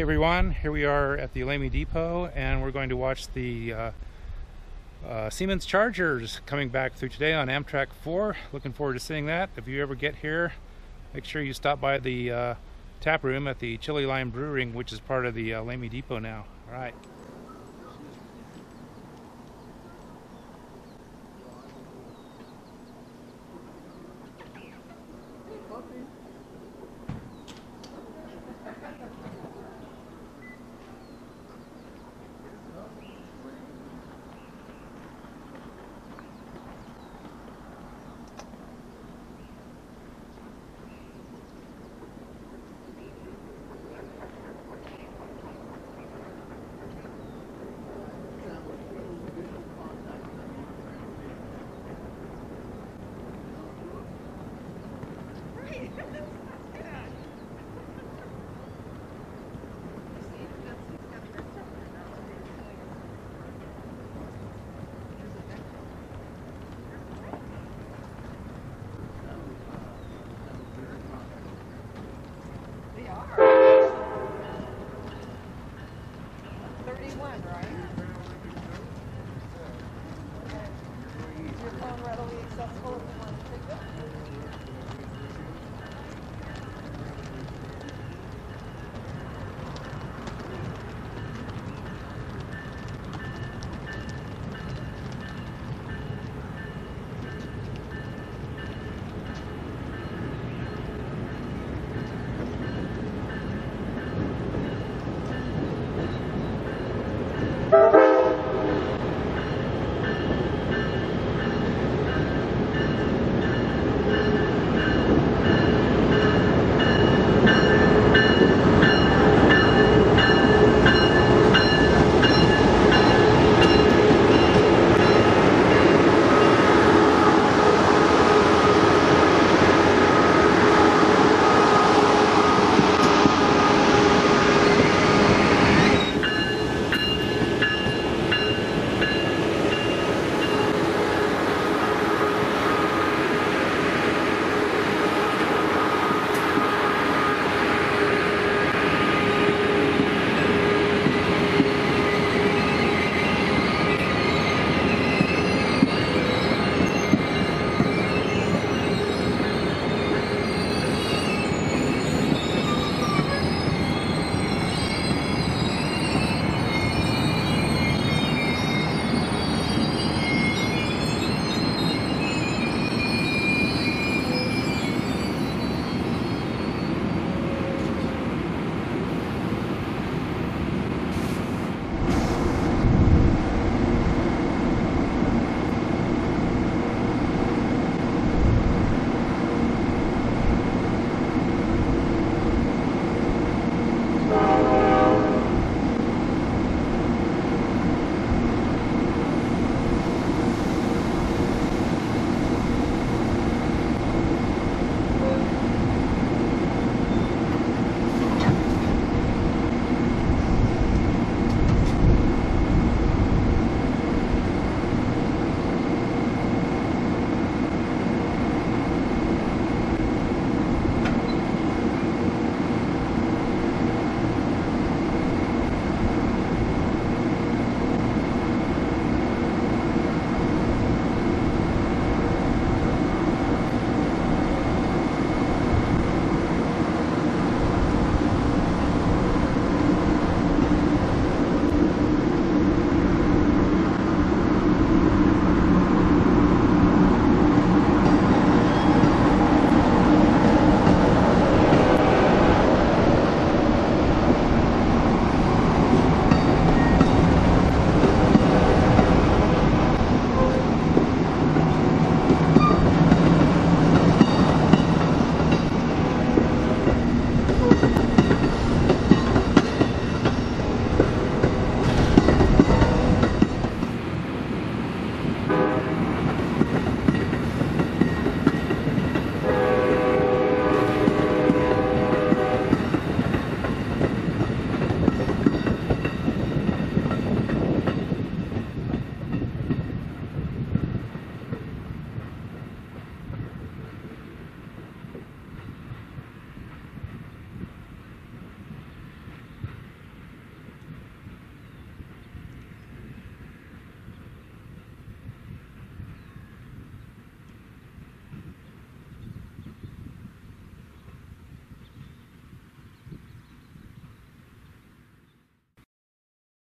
Hey everyone, here we are at the Lamy Depot and we're going to watch the uh, uh, Siemens Chargers coming back through today on Amtrak 4. Looking forward to seeing that. If you ever get here, make sure you stop by the uh, tap room at the Chili Line Brewing, which is part of the uh, Lamy Depot now. All right. They are.